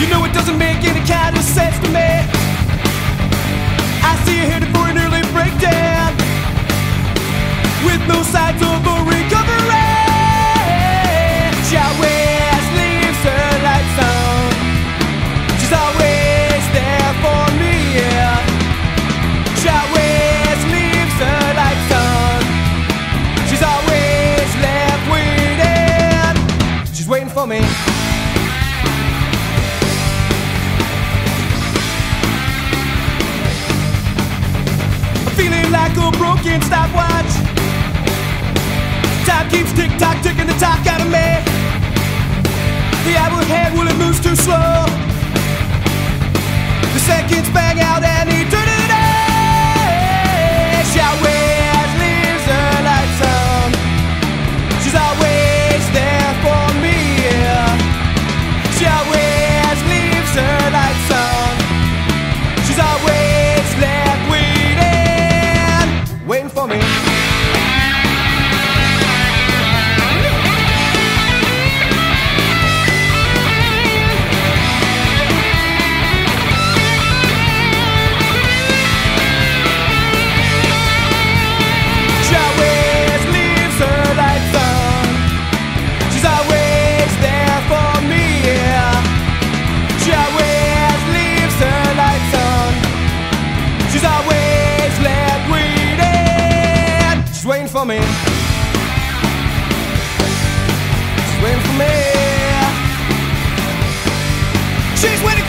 You know it doesn't make any kind of sense to me. I see you headed for an early breakdown with no signs of a recovery. Always leaves her lights on. She's always there for me. Yeah. She always leaves her lights on. She's always left waiting. She's waiting for me. Like a broken stopwatch. Time keeps tick tock, ticking the talk out of me. The hour ahead, will it moves too slow? For me. For me. She's waiting